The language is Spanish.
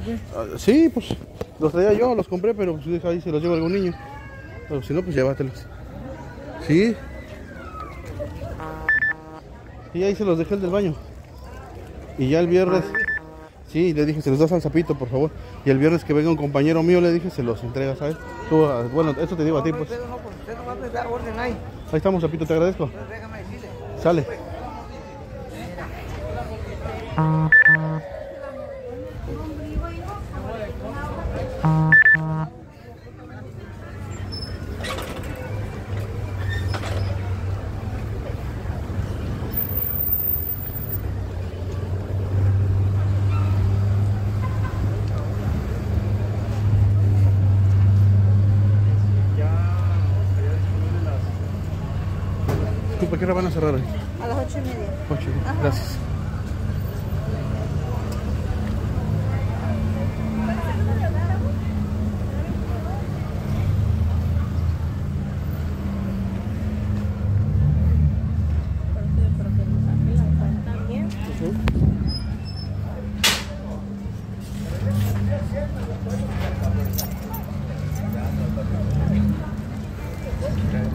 o qué? Ah, sí, pues los traía yo, los compré, pero pues ahí se los lleva algún niño. Pero si no, pues llévatelos. Sí. Y ahí se los dejé el del baño. Y ya el viernes, sí, le dije, se los das al sapito, por favor. Y el viernes que venga un compañero mío, le dije, se los entregas a él. Tú, ah, bueno, eso te digo a ti, pues. Pues ahí. Estamos, sapito, te agradezco. Pues. Sale. ¿Tú para qué hora van a cerrar hoy? A las ocho y media. Ocho. Gracias. Okay.